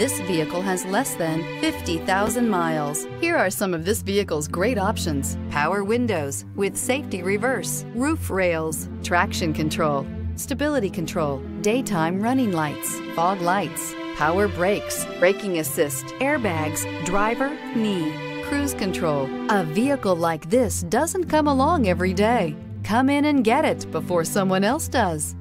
This vehicle has less than 50,000 miles. Here are some of this vehicle's great options. Power windows with safety reverse, roof rails, traction control, stability control, daytime running lights, fog lights, power brakes, braking assist, airbags, driver, knee, cruise control. A vehicle like this doesn't come along every day. Come in and get it before someone else does.